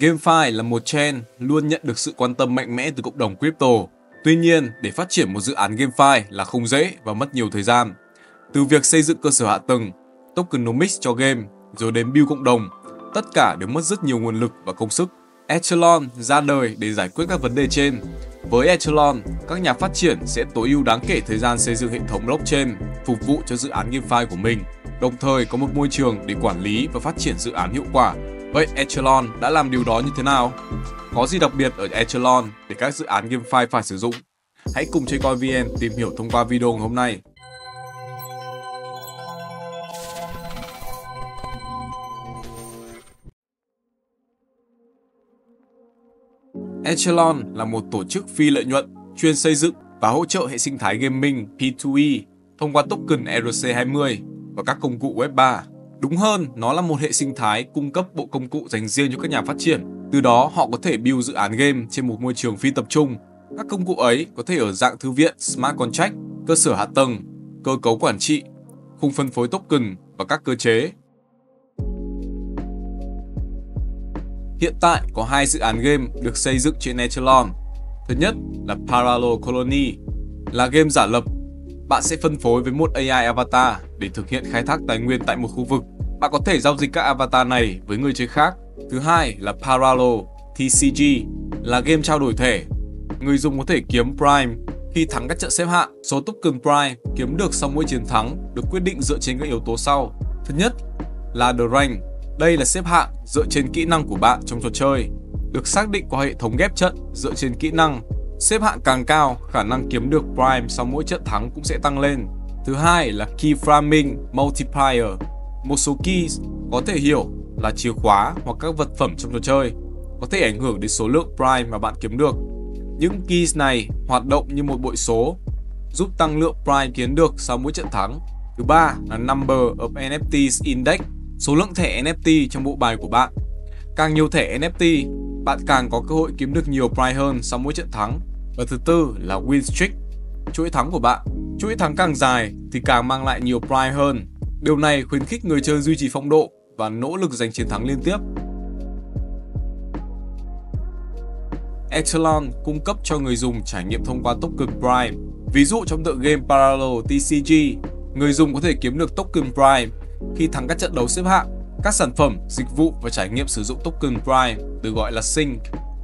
GameFi là một chain luôn nhận được sự quan tâm mạnh mẽ từ cộng đồng crypto. Tuy nhiên, để phát triển một dự án GameFi là không dễ và mất nhiều thời gian. Từ việc xây dựng cơ sở hạ tầng, tokenomics cho game, rồi đến build cộng đồng, tất cả đều mất rất nhiều nguồn lực và công sức. Echelon ra đời để giải quyết các vấn đề trên. Với Echelon, các nhà phát triển sẽ tối ưu đáng kể thời gian xây dựng hệ thống blockchain phục vụ cho dự án GameFi của mình, đồng thời có một môi trường để quản lý và phát triển dự án hiệu quả Vậy Echelon đã làm điều đó như thế nào? Có gì đặc biệt ở Echelon để các dự án GameFi phải sử dụng? Hãy cùng chơi coi VN tìm hiểu thông qua video ngày hôm nay. Echelon là một tổ chức phi lợi nhuận, chuyên xây dựng và hỗ trợ hệ sinh thái gaming P2E thông qua token ERC20 và các công cụ Web 3. Đúng hơn, nó là một hệ sinh thái cung cấp bộ công cụ dành riêng cho các nhà phát triển. Từ đó, họ có thể build dự án game trên một môi trường phi tập trung. Các công cụ ấy có thể ở dạng thư viện, smart contract, cơ sở hạ tầng, cơ cấu quản trị, khung phân phối token và các cơ chế. Hiện tại có hai dự án game được xây dựng trên Echelon. Thứ nhất là Parallel Colony, là game giả lập bạn sẽ phân phối với một AI avatar để thực hiện khai thác tài nguyên tại một khu vực. Bạn có thể giao dịch các avatar này với người chơi khác. Thứ hai là Parallel TCG, là game trao đổi thẻ. Người dùng có thể kiếm Prime khi thắng các trận xếp hạng. Số token Prime kiếm được sau mỗi chiến thắng được quyết định dựa trên các yếu tố sau. Thứ nhất là The Rank. Đây là xếp hạng dựa trên kỹ năng của bạn trong trò chơi, được xác định qua hệ thống ghép trận dựa trên kỹ năng Xếp hạng càng cao, khả năng kiếm được Prime sau mỗi trận thắng cũng sẽ tăng lên. Thứ hai là Key Framing Multiplier. Một số keys có thể hiểu là chìa khóa hoặc các vật phẩm trong trò chơi, có thể ảnh hưởng đến số lượng Prime mà bạn kiếm được. Những keys này hoạt động như một bội số, giúp tăng lượng Prime kiếm được sau mỗi trận thắng. Thứ ba là Number of NFTs Index, số lượng thẻ NFT trong bộ bài của bạn. Càng nhiều thẻ NFT, bạn càng có cơ hội kiếm được nhiều Prime hơn sau mỗi trận thắng. Và thứ tư là win streak, chuỗi thắng của bạn. Chuỗi thắng càng dài thì càng mang lại nhiều prime hơn. Điều này khuyến khích người chơi duy trì phong độ và nỗ lực giành chiến thắng liên tiếp. Echelon cung cấp cho người dùng trải nghiệm thông qua token Prime. Ví dụ trong tựa game Parallel TCG, người dùng có thể kiếm được token Prime khi thắng các trận đấu xếp hạng. Các sản phẩm, dịch vụ và trải nghiệm sử dụng token Prime được gọi là Sync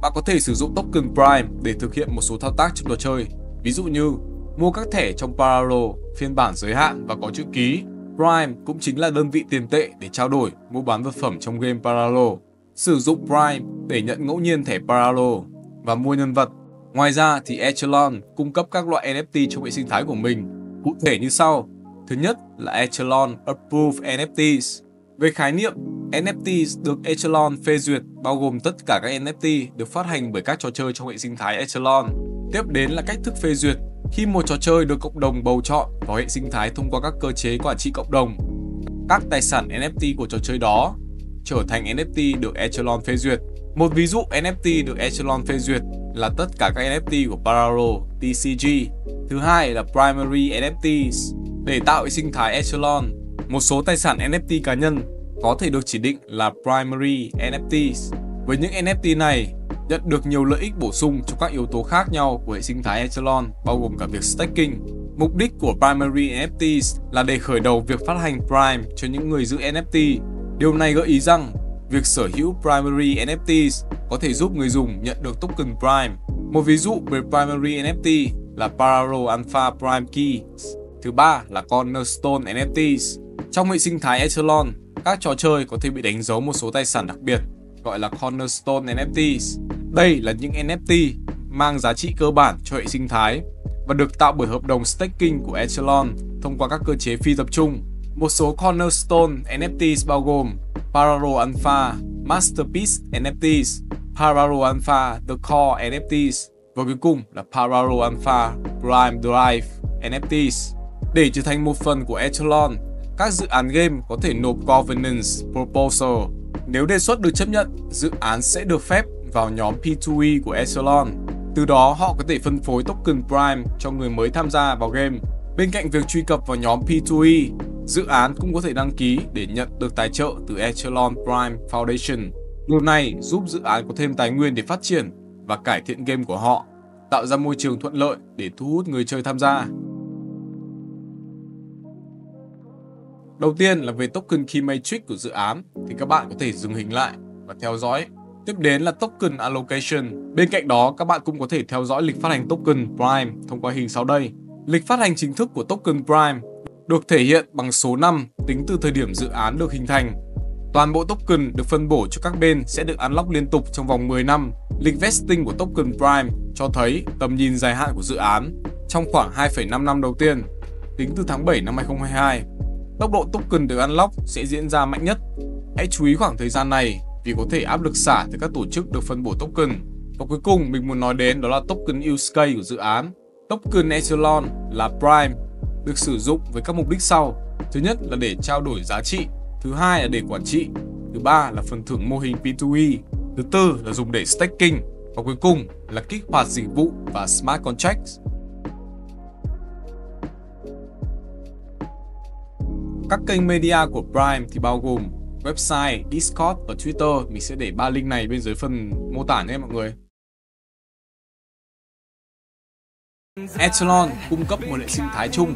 bạn có thể sử dụng token Prime để thực hiện một số thao tác trong trò chơi, ví dụ như mua các thẻ trong Parallel phiên bản giới hạn và có chữ ký. Prime cũng chính là đơn vị tiền tệ để trao đổi, mua bán vật phẩm trong game Parallel. Sử dụng Prime để nhận ngẫu nhiên thẻ Parallel và mua nhân vật. Ngoài ra thì Echelon cung cấp các loại NFT trong hệ sinh thái của mình, cụ thể như sau. Thứ nhất là Echelon Approved NFTs. Về khái niệm, NFT được Echelon phê duyệt bao gồm tất cả các NFT được phát hành bởi các trò chơi trong hệ sinh thái Echelon. Tiếp đến là cách thức phê duyệt. Khi một trò chơi được cộng đồng bầu chọn vào hệ sinh thái thông qua các cơ chế quản trị cộng đồng, các tài sản NFT của trò chơi đó trở thành NFT được Echelon phê duyệt. Một ví dụ NFT được Echelon phê duyệt là tất cả các NFT của Pararo, TCG. Thứ hai là Primary NFTs. Để tạo hệ sinh thái Echelon, một số tài sản NFT cá nhân có thể được chỉ định là Primary NFTs. Với những NFT này, nhận được nhiều lợi ích bổ sung cho các yếu tố khác nhau của hệ sinh thái Echelon, bao gồm cả việc staking. Mục đích của Primary NFTs là để khởi đầu việc phát hành Prime cho những người giữ NFT. Điều này gợi ý rằng việc sở hữu Primary NFTs có thể giúp người dùng nhận được token Prime. Một ví dụ về Primary NFT là Pararo Alpha Prime Keys. Thứ ba là Cornerstone NFTs. Trong hệ sinh thái Echelon, các trò chơi có thể bị đánh dấu một số tài sản đặc biệt gọi là Cornerstone NFTs. Đây là những NFT mang giá trị cơ bản cho hệ sinh thái và được tạo bởi hợp đồng staking của Echelon thông qua các cơ chế phi tập trung. Một số Cornerstone NFTs bao gồm Pararo Alpha, Masterpiece NFTs, Pararo Alpha The Core NFTs và cuối cùng là Pararo Alpha Prime Drive NFTs. Để trở thành một phần của Echelon, các dự án game có thể nộp governance proposal. Nếu đề xuất được chấp nhận, dự án sẽ được phép vào nhóm P2E của Echelon. Từ đó họ có thể phân phối token Prime cho người mới tham gia vào game. Bên cạnh việc truy cập vào nhóm P2E, dự án cũng có thể đăng ký để nhận được tài trợ từ Echelon Prime Foundation. Điều này giúp dự án có thêm tài nguyên để phát triển và cải thiện game của họ, tạo ra môi trường thuận lợi để thu hút người chơi tham gia. Đầu tiên là về token key matrix của dự án thì các bạn có thể dừng hình lại và theo dõi. Tiếp đến là token allocation. Bên cạnh đó, các bạn cũng có thể theo dõi lịch phát hành token Prime thông qua hình sau đây. Lịch phát hành chính thức của token Prime được thể hiện bằng số năm tính từ thời điểm dự án được hình thành. Toàn bộ token được phân bổ cho các bên sẽ được unlock liên tục trong vòng 10 năm. Lịch vesting của token Prime cho thấy tầm nhìn dài hạn của dự án trong khoảng 2,5 năm đầu tiên, tính từ tháng 7 năm 2022. Tốc độ token được unlock sẽ diễn ra mạnh nhất. Hãy chú ý khoảng thời gian này vì có thể áp lực xả từ các tổ chức được phân bổ token. Và cuối cùng mình muốn nói đến đó là token use case của dự án. Token Echelon là Prime được sử dụng với các mục đích sau. Thứ nhất là để trao đổi giá trị, thứ hai là để quản trị, thứ ba là phần thưởng mô hình P2E, thứ tư là dùng để staking và cuối cùng là kích hoạt dịch vụ và smart contracts. Các kênh media của Prime thì bao gồm website, Discord và Twitter. Mình sẽ để ba link này bên dưới phần mô tả nhé mọi người. Echelon cung cấp một hệ sinh thái chung,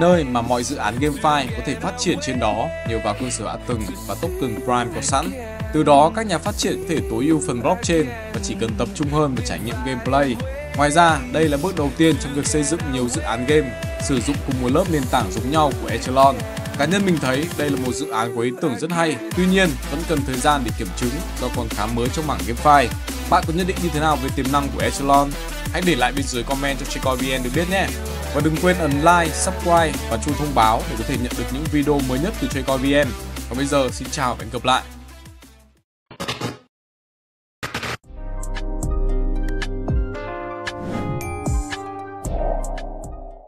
nơi mà mọi dự án GameFi có thể phát triển trên đó nhờ vào cơ sở hạ tầng và token Prime có sẵn. Từ đó, các nhà phát triển có thể tối ưu phần blockchain và chỉ cần tập trung hơn vào trải nghiệm gameplay. Ngoài ra, đây là bước đầu tiên trong việc xây dựng nhiều dự án game sử dụng cùng một lớp nền tảng giống nhau của Echelon. Cá nhân mình thấy đây là một dự án có ý tưởng rất hay, tuy nhiên vẫn cần thời gian để kiểm chứng do còn khá mới trong mảng GameFi. Bạn có nhận định như thế nào về tiềm năng của Echelon? Hãy để lại bên dưới comment cho Checkpoint VN được biết nhé. Và đừng quên ấn like, subscribe và chuông thông báo để có thể nhận được những video mới nhất từ Checkpoint VN. Còn bây giờ xin chào và hẹn gặp lại.